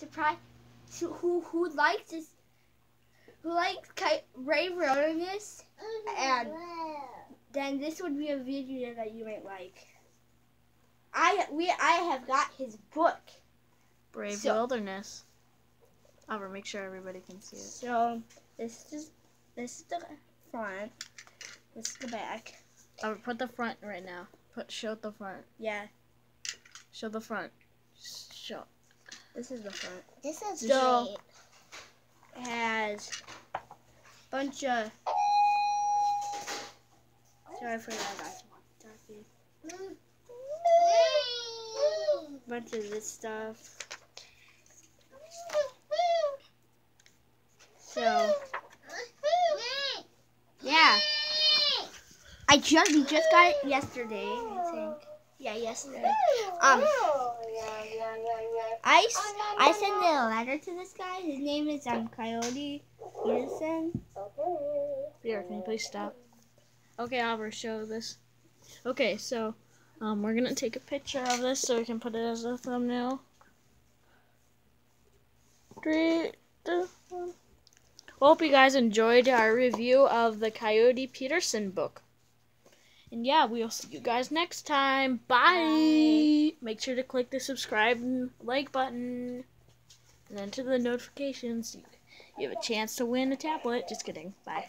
surprise who who, likes this who likes Ki- Brave Wilderness, and then this would be a video that you might like. I we I have got his book. Brave So- Wilderness. I'll make sure everybody can see it. So this is this is the front. This is the back. I'll put the front right now. Put show the front. Yeah, Show the front. Show. This is the front. This is So- great. It has a bunch of. Sorry for that, guys. Bunch of this stuff. So yeah, I just we just got it yesterday. I think. Yeah, yesterday. Um, I, s- I sent a letter to this guy. His name is um Coyote Peterson. Here, can you please stop? Okay, Oliver, show this. Okay, so um, we're gonna take a picture of this so we can put it as a thumbnail. Three, two, one. Hope you guys enjoyed our review of the Coyote Peterson book. And yeah, we'll see you guys next time. Bye. Make sure to click the subscribe and like button. And enter the notifications. You, you have a chance to win a tablet. Just kidding. Bye.